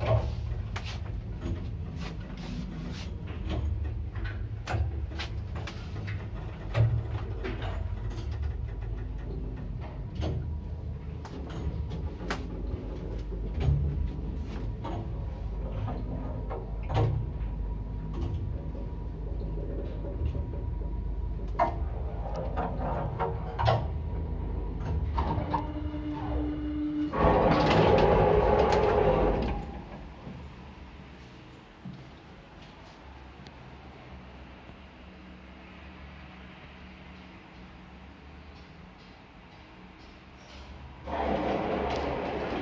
好。